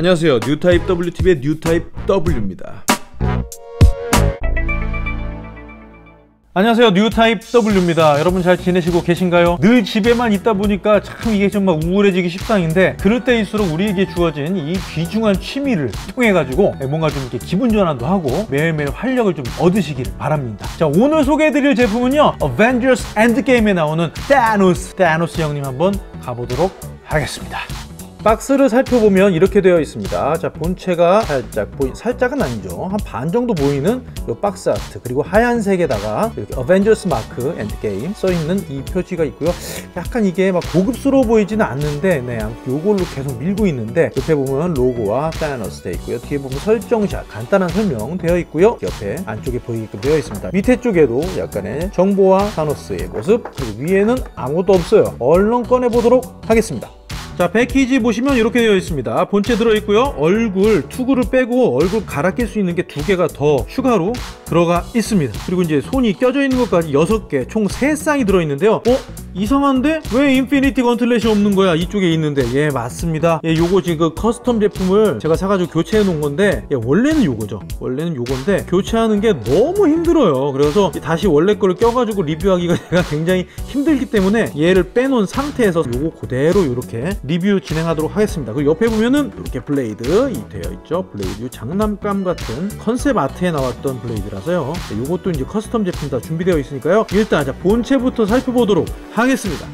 안녕하세요. 뉴타입 WTV의 뉴타입 W입니다. 안녕하세요 뉴타입 W입니다 여러분 잘 지내시고 계신가요? 늘 집에만 있다 보니까 참 이게 정말 우울해지기 십상인데 그럴 때일수록 우리에게 주어진 이 귀중한 취미를 통해 가지고 뭔가 좀 이렇게 기분 전환도 하고 매일매일 활력을 좀 얻으시기를 바랍니다 자 오늘 소개해드릴 제품은요 Avengers Endgame에 나오는 타노스 타노스 형님 한번 가보도록 하겠습니다 박스를 살펴보면 이렇게 되어 있습니다. 자, 본체가 살짝 보이, 살짝은 아니죠. 한 반 정도 보이는 이 박스 아트 그리고 하얀색에다가 이렇게 어벤져스 마크 엔드게임 써 있는 이 표지가 있고요. 약간 이게 막 고급스러워 보이지는 않는데, 네, 요걸로 계속 밀고 있는데 옆에 보면 로고와 사이너스 되어 있고요. 뒤에 보면 설정샷 간단한 설명 되어 있고요. 옆에 안쪽에 보이게끔 되어 있습니다. 밑에 쪽에도 약간의 정보와 Thanos의 모습 그리고 위에는 아무것도 없어요. 얼른 꺼내 보도록 하겠습니다. 자 패키지 보시면 이렇게 되어 있습니다. 본체 들어있고요. 얼굴 투구를 빼고 얼굴 갈아 낄 수 있는 게 두 개가 더 추가로 들어가 있습니다. 그리고 이제 손이 껴져 있는 것까지 6개 총 3쌍이 들어있는데요. 어? 이상한데? 왜 Infinity Gauntlet이 없는 거야? 이쪽에 있는데. 예 맞습니다. 예 요거 지금 그 custom 제품을 제가 사가지고 교체해 놓은 건데 예 원래는 요거죠. 원래는 요건데 교체하는 게 너무 힘들어요. 그래서 다시 원래 거를 껴가지고 리뷰하기가 제가 굉장히 힘들기 때문에 얘를 빼놓은 상태에서 요거 그대로 이렇게 리뷰 진행하도록 하겠습니다. 그리고 옆에 보면은 이렇게 blade 되어 있죠? blade 장난감 같은 concept art에 나왔던 blade라서요. 요것도 이제 custom 제품 다 준비되어 있으니까요. 일단 자 본체부터 살펴보도록 하겠습니다.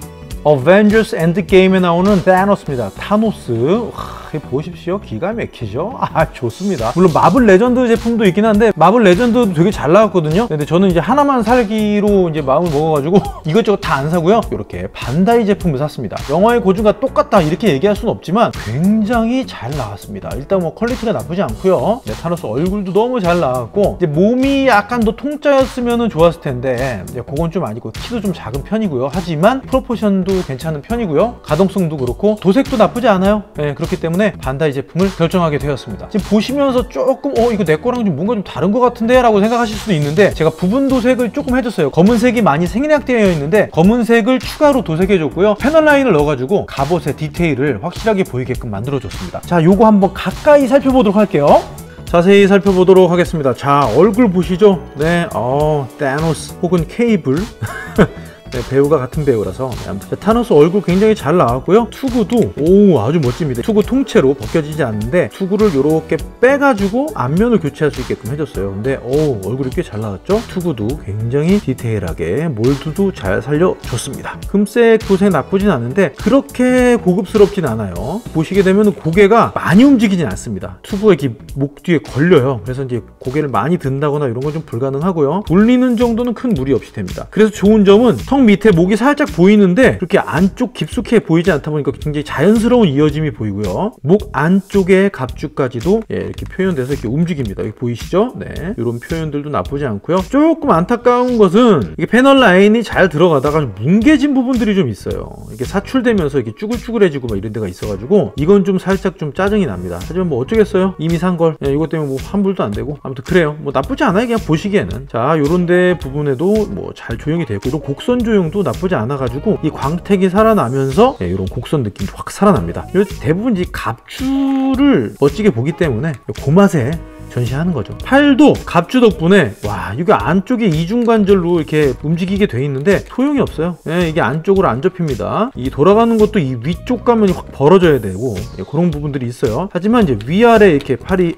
어벤져스 엔드게임에 나오는 타노스입니다. 타노스 와, 보십시오? 기가 막히죠? 아 좋습니다. 물론 마블 레전드 제품도 있긴 한데 마블 레전드도 되게 잘 나왔거든요. 근데 저는 이제 하나만 살기로 이제 마음을 먹어가지고 이것저것 다 안 사고요. 이렇게 반다이 제품을 샀습니다. 영화의 고증과 똑같다 이렇게 얘기할 수는 없지만 굉장히 잘 나왔습니다. 일단 뭐 quality가 나쁘지 않고요. 네, 타노스 얼굴도 너무 잘 나왔고 이제 몸이 약간 더 통짜였으면 좋았을 텐데 이제 그건 좀 아니고 키도 좀 작은 편이고요. 하지만 proportion도 괜찮은 편이고요. 가동성도 그렇고 도색도 나쁘지 않아요. 네, 그렇기 때문에 반다이 제품을 결정하게 되었습니다. 지금 보시면서 조금 어 이거 내 거랑 좀 뭔가 좀 다른 것 같은데? 라고 생각하실 수도 있는데 제가 부분 도색을 조금 해줬어요. 검은색이 많이 생략되어 있는데 검은색을 추가로 도색해줬고요. 패널 라인을 넣어가지고 갑옷의 디테일을 확실하게 보이게끔 만들어줬습니다. 자 요거 한번 가까이 살펴보도록 할게요. 자세히 살펴보도록 하겠습니다. 자 얼굴 보시죠. 네 어, 타노스 혹은 케이블 네, 배우가 같은 배우라서. 네, 아무튼 타노스 얼굴 굉장히 잘 나왔고요. 투구도 오 아주 멋집니다. 투구 통째로 벗겨지지 않는데 투구를 이렇게 빼가지고 앞면을 교체할 수 있게끔 해줬어요. 근데 오 얼굴이 꽤 잘 나왔죠? 투구도 굉장히 디테일하게 mold도 잘 살려줬습니다. 금색 도색 나쁘진 않은데 그렇게 고급스럽진 않아요. 보시게 되면 고개가 많이 움직이진 않습니다. 이렇게 목 뒤에 걸려요. 그래서 이제 고개를 많이 든다거나 이런 건 좀 불가능하고요. 돌리는 정도는 큰 무리 없이 됩니다. 그래서 좋은 점은 턱 밑에 목이 살짝 보이는데 그렇게 안쪽 깊숙이 보이지 않다 보니까 굉장히 자연스러운 이어짐이 보이고요. 목 안쪽에 갑주까지도 예, 이렇게 표현돼서 이렇게 움직입니다. 여기 보이시죠? 네. 이런 표현들도 나쁘지 않고요. 조금 안타까운 것은 이게 패널 라인이 잘 들어가다가 좀 뭉개진 부분들이 좀 있어요. 이게 사출되면서 이렇게 쭈글쭈글해지고 막 이런 데가 있어가지고 이건 좀 살짝 좀 짜증이 납니다. 하지만 뭐 어쩌겠어요. 이미 산 걸. 예, 이것 때문에 뭐 환불도 안 되고 아무튼 그래요. 뭐 나쁘지 않아요. 그냥 보시기에는. 자, 요런 데 부분에도 뭐 잘 조용히 되고 이런 곡선 조형도 나쁘지 않아가지고 이 광택이 살아나면서 예, 이런 곡선 느낌도 확 살아납니다. 대부분 이 갑주를 멋지게 보기 때문에 고맛에 전시하는 거죠. 팔도 갑주 덕분에 와 이게 안쪽에 이중관절로 이렇게 움직이게 돼 있는데 소용이 없어요. 예, 이게 안쪽으로 안 접힙니다. 이 돌아가는 것도 이 위쪽 가면이 확 벌어져야 되고 예, 그런 부분들이 있어요. 하지만 이제 위아래 이렇게 팔이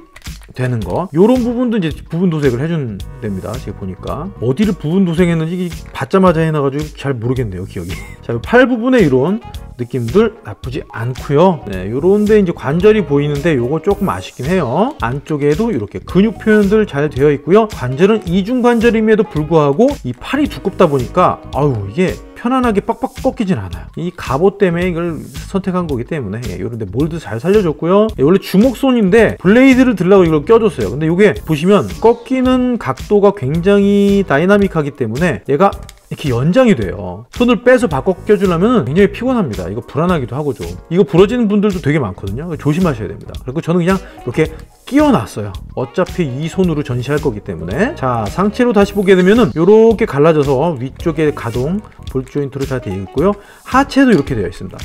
되는 거. 요런 부분도 이제 부분 도색을 해준 됩니다. 제가 보니까. 어디를 부분 도색했는지 받자마자 해놔가지고 잘 모르겠네요 기억이. 자팔 부분에 이런 느낌들 나쁘지 않고요. 네, 요런데 이제 관절이 보이는데 요거 조금 아쉽긴 해요. 안쪽에도 이렇게 근육 표현들 잘 되어 있고요. 관절은 이중 관절임에도 불구하고 이 팔이 두껍다 보니까 아유 이게 편안하게 빡빡 꺾이진 않아요. 이 갑옷 때문에 이걸 선택한 거기 때문에 예, 이런데 mold 잘 살려줬고요. 예, 원래 주먹손인데 blade를 들라고 이걸 껴줬어요. 근데 이게 보시면 꺾이는 각도가 굉장히 다이나믹하기 때문에 얘가 이렇게 연장이 돼요 손을 빼서 바꿔 껴주려면 굉장히 피곤합니다 이거 불안하기도 하고 좀 이거 부러지는 분들도 되게 많거든요 조심하셔야 됩니다 그리고 저는 그냥 이렇게 끼워놨어요 어차피 이 손으로 전시할 거기 때문에 자 상체로 다시 보게 되면은 이렇게 갈라져서 위쪽에 가동 볼 조인트로 잘 되어 있고요 하체도 이렇게 되어 있습니다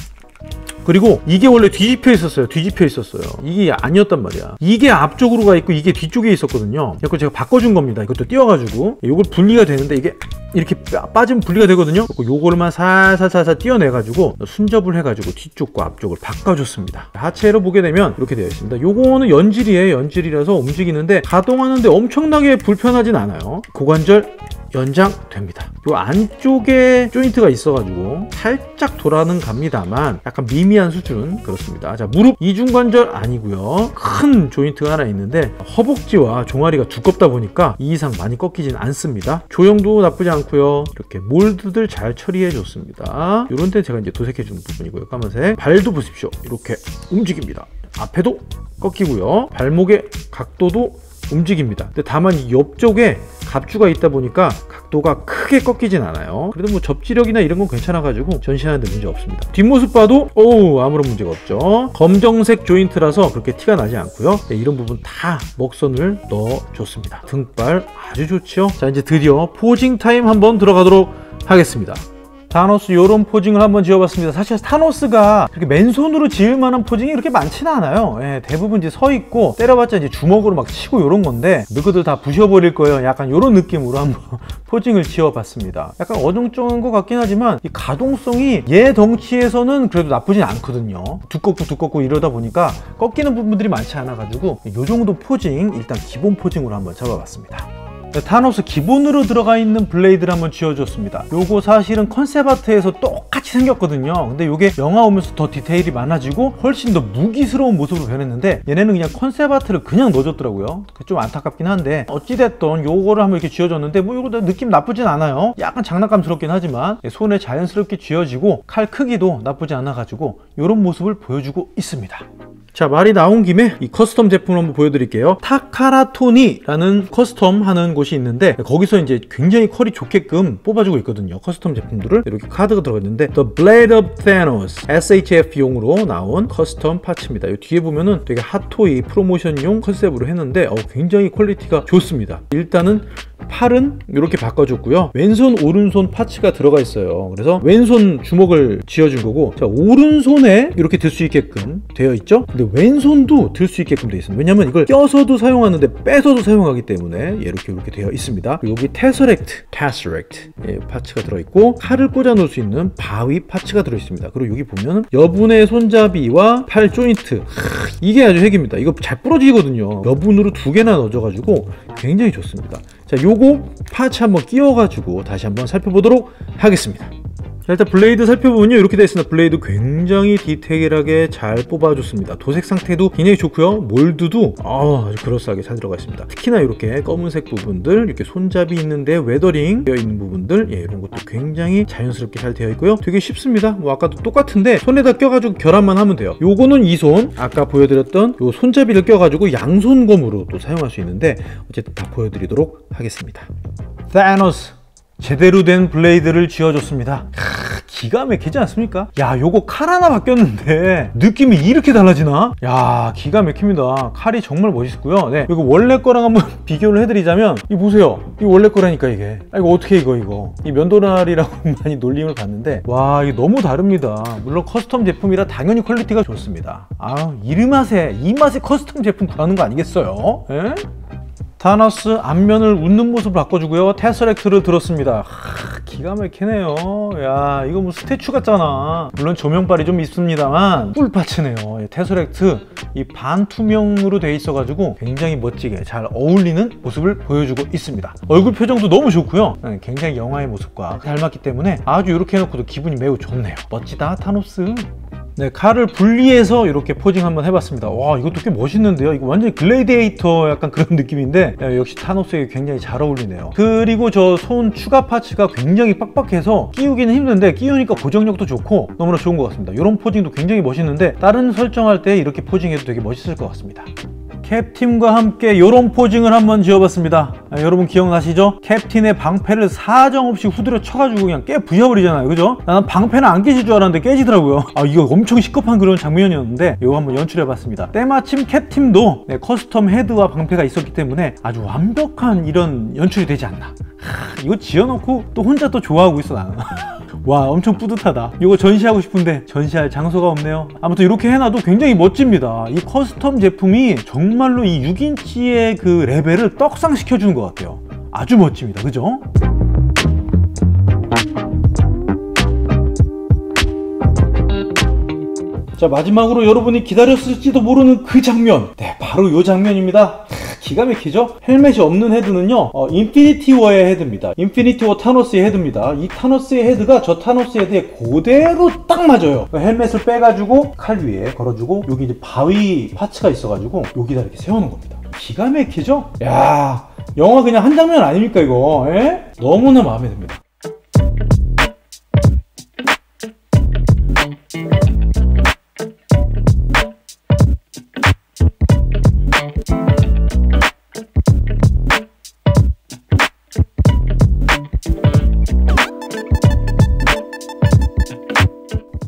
그리고 이게 원래 뒤집혀 있었어요. 뒤집혀 있었어요. 이게 아니었단 말이야. 이게 앞쪽으로 가 있고 이게 뒤쪽에 있었거든요. 그래서 제가 바꿔준 겁니다. 이것도 띄워가지고 이걸 분리가 되는데 이게 이렇게 빠- 빠지면 분리가 되거든요. 요거를만 살살살살 띄어내가지고 순접을 해가지고 뒤쪽과 앞쪽을 바꿔줬습니다. 하체로 보게 되면 이렇게 되어 있습니다. 요거는 연질이에요. 연질이라서 움직이는데 가동하는데 엄청나게 불편하진 않아요. 고관절 연장됩니다. 요 안쪽에 조인트가 있어가지고 살짝 돌아는 갑니다만 약간 미미한 수준 그렇습니다. 자 무릎 이중관절 아니고요. 큰 조인트가 하나 있는데 허벅지와 종아리가 두껍다 보니까 이 이상 많이 꺾이진 않습니다. 조형도 나쁘지 않고 요. 이렇게 몰드들 잘 처리해 줬습니다. 요런 데 제가 이제 도색해 준 부분이고요. 까만색 발도 보십시오. 이렇게 움직입니다. 앞에도 꺾이고요. 발목의 각도도 움직입니다. 근데 다만 이 옆쪽에 갑주가 있다 보니까 각도가 크게 꺾이진 않아요. 그래도 뭐 접지력이나 이런 건 괜찮아가지고 전시하는데 문제 없습니다. 뒷모습 봐도 오 아무런 문제가 없죠. 검정색 조인트라서 그렇게 티가 나지 않고요. 네, 이런 부분 다 먹선을 넣어줬습니다. 등발 아주 좋죠. 자 이제 드디어 posing time 한번 들어가도록 하겠습니다. 타노스 요런 posing을 한번 지어봤습니다. 사실 타노스가 이렇게 맨손으로 지을 만한 posing이 그렇게 많지는 않아요. 예, 대부분 이제 서 있고 때려봤자 이제 주먹으로 막 치고 요런 건데 너희들 다 부셔버릴 거예요. 약간 요런 느낌으로 한번 posing을 지어봤습니다. 약간 어정쩡한 것 같긴 하지만 이 가동성이 얘 덩치에서는 그래도 나쁘진 않거든요. 두껍고 두껍고 이러다 보니까 꺾이는 부분들이 많지 않아 가지고 요 정도 posing 일단 기본 posing으로 한번 잡아봤습니다. 네, 타노스 기본으로 들어가 있는 blade를 한번 지어줬습니다. 요거 사실은 concept art에서 똑같이 생겼거든요. 근데 요게 영화 오면서 더 디테일이 많아지고 훨씬 더 무기스러운 모습으로 변했는데 얘네는 그냥 concept art를 그냥 넣어줬더라고요. 좀 안타깝긴 한데 어찌됐든 요거를 한번 이렇게 지어줬는데 뭐 요거 느낌 나쁘진 않아요. 약간 장난감스럽긴 하지만 손에 자연스럽게 쥐어지고 칼 크기도 나쁘지 않아가지고 요런 모습을 보여주고 있습니다. 자 말이 나온 김에 이 custom 제품을 한번 보여드릴게요 타카라토니라는 custom 하는 곳이 있는데 거기서 이제 굉장히 퀄이 좋게끔 뽑아주고 있거든요. custom 제품들을. 이렇게 카드가 들어가 있는데 The Blade of Thanos SHF용으로 나온 custom parts입니다. 이 뒤에 보면은 되게 핫토이 프로모션용 컨셉으로 했는데 어, 굉장히 quality가 좋습니다. 일단은 팔은 이렇게 바꿔줬고요. 왼손 오른손 parts가 들어가 있어요. 그래서 왼손 주먹을 쥐어준 거고 자 오른손에 이렇게 들 수 있게끔 되어 있죠. 근데 왼손도 들 수 있게끔 되어 있습니다. 왜냐면 이걸 껴서도 사용하는데 빼서도 사용하기 때문에 이렇게 이렇게 되어 있습니다. 여기 Tesseract, Tesseract 예, parts가 들어 있고 칼을 꽂아 놓을 수 있는 바위 parts가 들어 있습니다. 그리고 여기 보면 여분의 손잡이와 팔 조인트 하, 이게 아주 핵입니다. 이거 잘 부러지거든요. 여분으로 두 개나 넣어줘가지고 굉장히 좋습니다. 자, 요거 parts 한번 끼워가지고 다시 한번 살펴보도록 하겠습니다. 자, 일단 blade 살펴보면요. 이렇게 되어 있습니다. blade 굉장히 디테일하게 잘 뽑아줬습니다. 도색 상태도 굉장히 좋고요. 몰드도 아, 아주 그럴싸하게 잘 들어가 있습니다. 특히나 이렇게 검은색 부분들, 이렇게 손잡이 있는데 weathering 되어 있는 부분들, 예, 이런 것도 굉장히 자연스럽게 잘 되어 있고요. 되게 쉽습니다. 뭐 아까도 똑같은데 손에다 껴가지고 결합만 하면 돼요. 요거는 이 손, 아까 보여드렸던 요 손잡이를 껴가지고 양손검으로 또 사용할 수 있는데 어쨌든 다 보여드리도록 하겠습니다. 타노스 제대로 된 blade를 쥐어줬습니다. 크, 기가 막히지 않습니까? 야, 요거 칼 하나 바뀌었는데 느낌이 이렇게 달라지나? 야, 기가 막힙니다. 칼이 정말 멋있고요. 네, 이거 원래 거랑 한번 비교를 해드리자면 이 보세요. 이거 원래 거라니까 이게. 아, 이거 어떻게 이거 이거? 이 면도날이라고 많이 놀림을 받는데 와, 이게 너무 다릅니다. 물론 custom 제품이라 당연히 quality가 좋습니다. 아, 이런 맛에 이 맛에 custom 제품 구하는 거 아니겠어요? 예? 타노스 안면을 웃는 모습을 바꿔주고요. Tesseract를 들었습니다. 하, 기가 막히네요. 야, 이거 뭐 statue 같잖아. 물론 조명빨이 좀 있습니다만 꿀 parts네요. 예, Tesseract 이 반투명으로 돼 있어 가지고 굉장히 멋지게 잘 어울리는 모습을 보여주고 있습니다. 얼굴 표정도 너무 좋고요. 네, 굉장히 영화의 모습과 닮았기 때문에 아주 이렇게 해놓고도 기분이 매우 좋네요. 멋지다, 타노스. 네, 칼을 분리해서 이렇게 posing 한번 해봤습니다. 와, 이것도 꽤 멋있는데요. 이거 완전히 글레이데이터 약간 그런 느낌인데 야, 역시 타노스에게 굉장히 잘 어울리네요. 그리고 저 손 추가 parts가 굉장히 빡빡해서 끼우기는 힘든데 끼우니까 고정력도 좋고 너무나 좋은 것 같습니다. 이런 posing도 굉장히 멋있는데 다른 설정할 때 이렇게 posing해도 되게 멋있을 것 같습니다. 캡틴과 함께 이런 posing을 한번 지어봤습니다. 아, 여러분 기억나시죠? 캡틴의 방패를 사정없이 후드려 쳐가지고 그냥 깨 부셔버리잖아요 그죠? 나는 방패는 안 깨질 줄 알았는데 깨지더라고요 아 이거 엄청 식겁한 그런 장면이었는데 이거 한번 연출해봤습니다 때마침 캡틴도 네, custom 헤드와 방패가 있었기 때문에 아주 완벽한 이런 연출이 되지 않나 하, 이거 지어놓고 또 혼자 또 좋아하고 있어 나는 와 엄청 뿌듯하다. 이거 전시하고 싶은데 전시할 장소가 없네요. 아무튼 이렇게 해놔도 굉장히 멋집니다. 이 custom 제품이 정말로 이 6인치의 그 레벨을 떡상시켜 주는 것 같아요. 아주 멋집니다. 그죠? 자 마지막으로 여러분이 기다렸을지도 모르는 그 장면. 네 바로 이 장면입니다 기가 막히죠? 헬멧이 없는 헤드는요 어, 인피니티 워의 헤드입니다 인피니티 워 타노스의 헤드입니다 이 타노스의 헤드가 저 타노스 헤드에 그대로 딱 맞아요 그 헬멧을 빼가지고 칼 위에 걸어주고 여기 이제 바위 parts가 있어가지고 여기다 이렇게 세우는 겁니다 기가 막히죠? 야 영화 그냥 한 장면 아닙니까 이거 에? 너무나 마음에 듭니다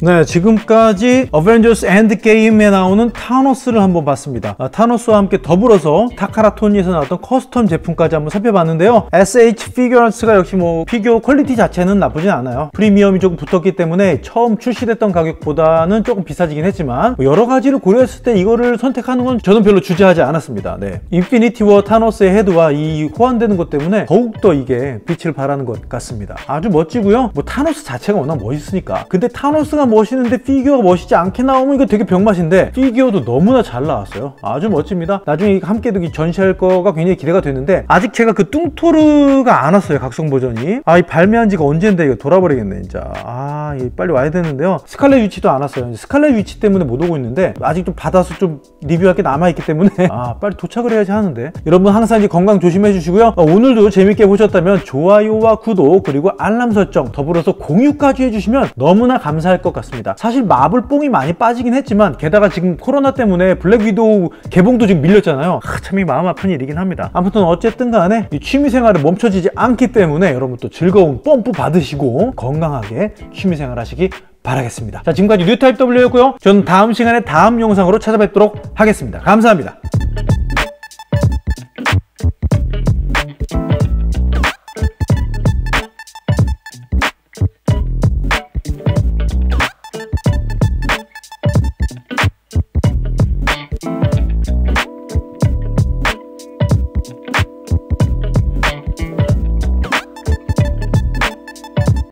네, 지금까지 어벤져스 엔드게임에 나오는 타노스를 한번 봤습니다. 아, 타노스와 함께 더불어서 타카라토니에서 나왔던 custom 제품까지 한번 살펴봤는데요. SH 피규어스가 역시 뭐 피규어 quality 자체는 나쁘진 않아요. 프리미엄이 조금 붙었기 때문에 처음 출시됐던 가격보다는 조금 비싸지긴 했지만 뭐 여러 가지를 고려했을 때 이거를 선택하는 건 저는 별로 주저하지 않았습니다. 네. 인피니티 워 타노스의 헤드와 이 호환되는 것 때문에 더욱더 이게 빛을 발하는 것 같습니다. 아주 멋지고요. 뭐 타노스 자체가 워낙 멋있으니까. 근데 타노스가 멋있는데 피규어가 멋있지 않게 나오면 이거 되게 병맛인데 피규어도 너무나 잘 나왔어요. 아주 멋집니다. 나중에 함께 전시할 거가 굉장히 기대가 되는데 아직 제가 그 뚱토르가 안 왔어요 각성 버전이. 아 이 발매한 지가 언젠데 이거 돌아버리겠네 진짜. 아 빨리 와야 되는데요. 스칼렛 위치도 안 왔어요. 스칼렛 위치 때문에 못 오고 있는데 아직 좀 받아서 좀 리뷰할 게 남아있기 때문에. 아 빨리 도착을 해야지 하는데. 여러분 항상 이제 건강 조심해 주시고요. 어, 오늘도 재밌게 보셨다면 좋아요와 구독 그리고 알람 설정 더불어서 공유까지 해주시면 너무나 감사할 것 같습니다. 사실 마블 뽕이 많이 빠지긴 했지만 게다가 지금 코로나 때문에 블랙 위도우 개봉도 지금 밀렸잖아요. 아, 참이 마음 아픈 일이긴 합니다. 아무튼 어쨌든 간에 이 취미생활은 멈춰지지 않기 때문에 여러분 또 즐거운 뽐뿌 받으시고 건강하게 취미생활 하시기 바라겠습니다. 자 지금까지 뉴타입 W였고요. 저는 다음 시간에 다음 영상으로 찾아뵙도록 하겠습니다. 감사합니다.